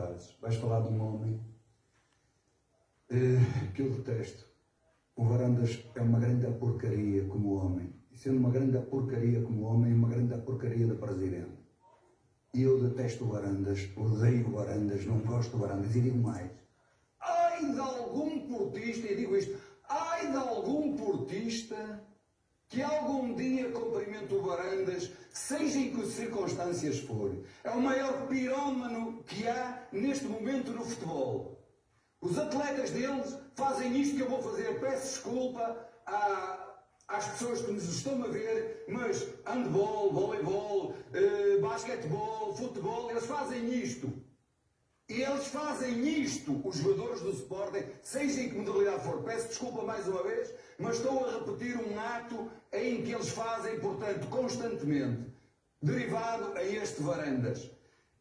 fazes. Vais falar de um homem uh, que eu detesto. O Varandas é uma grande porcaria como homem. E sendo uma grande porcaria como homem, uma grande porcaria de presidente. E eu detesto o Varandas, odeio o Varandas, não gosto do Varandas. E digo mais. Ai de algum portista, e digo isto, ai de algum portista que algum dia cumprimente o Varandas, seja em que circunstâncias for. É o maior pirómano que há neste momento no futebol. Os atletas deles fazem isto que eu vou fazer. Peço desculpa às pessoas que nos estão a ver, mas handball, voleibol, eh, basquetebol, futebol, eles fazem isto. E eles fazem isto, os jogadores do Sporting, seja em que modalidade for. Peço desculpa mais uma vez, mas estou a repetir um ato em que eles fazem, portanto, constantemente, derivado a este Varandas.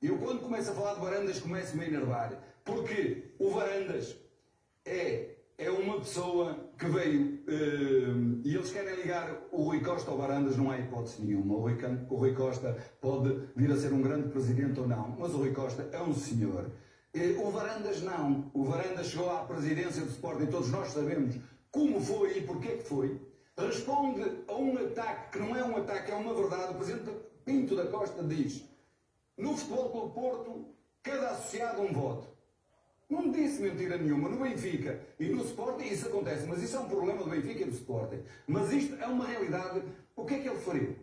Eu, quando começo a falar de Varandas, começo-me a enervar, porque o Varandas é, é uma pessoa que veio uh, e eles querem ligar o Rui Costa ao Varandas, não há hipótese nenhuma. O Rui, o Rui Costa pode vir a ser um grande presidente ou não, mas o Rui Costa é um senhor. Uh, o Varandas não. O Varandas chegou à presidência do Sporting, todos nós sabemos como foi e porquê que foi. Responde a um ataque que não é um ataque, é uma verdade. O presidente Pinto da Costa diz: no Futebol Clube Porto, cada associado um voto. Não disse mentira nenhuma. No Benfica e no Sporting isso acontece, mas isso é um problema do Benfica e do Sporting. Mas isto é uma realidade. O que é que ele faria?